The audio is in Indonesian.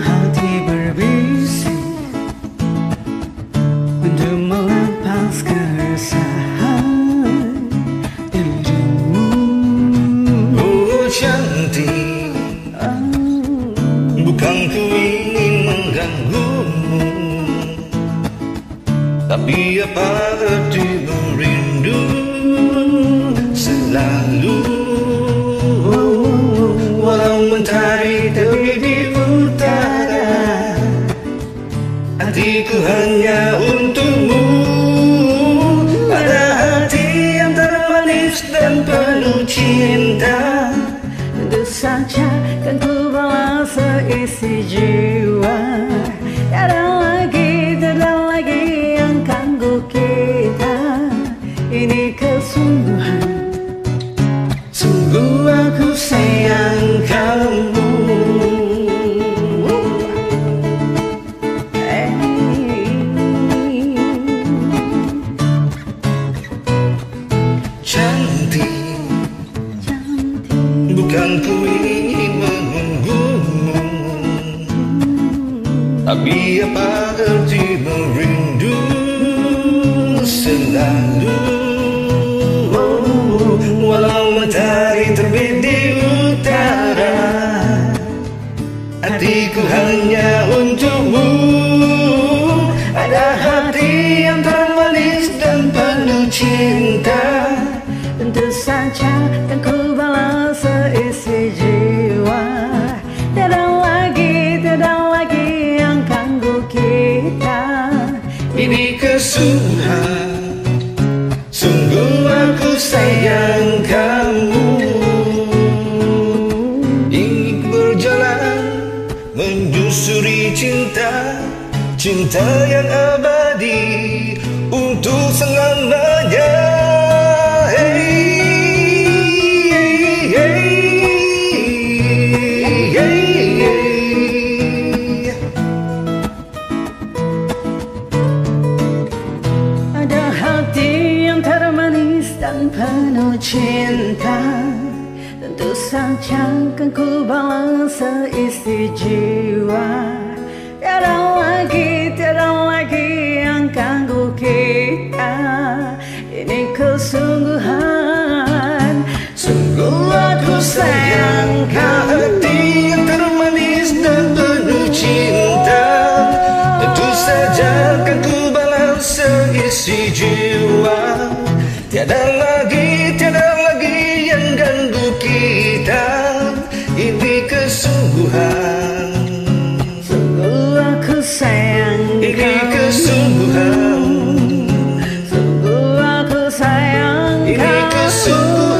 hati berbisik Untuk melepas keresahan dirimu. Oh cantik. Bukan ku ingin mengganggumu Tapi apa artimu rindu Selalu Hatiku hanya untukmu Ada hati yang termanis dan penuh cinta. Tentu saja kan ku balas seisi jiwa. Tiada lagi, tiada lagi yang ganggu kita. Ini kesungguhan. Sungguh aku sayang ku ingin menunggumu. Tapi apa arti merindu selalu? Walau matahari terbit di utara Hatiku hanya untukmu. Ada hati yang termanis dan penuh cinta. Tentu saja kan ku balas Sungguh aku sayang kamu. Ingin berjalan Menyusuri cinta Cinta yang abadi Untuk selamanya dan penuh cinta. Tentu saja kan ku balas seisi jiwa. Tiada lagi, tiada lagi yang ganggu kita. Ini kesungguhan. Sungguh aku sayang hati yang termanis dan penuh cinta. Tentu saja akan ku balas seisi jiwa. Tiada lagi, Ini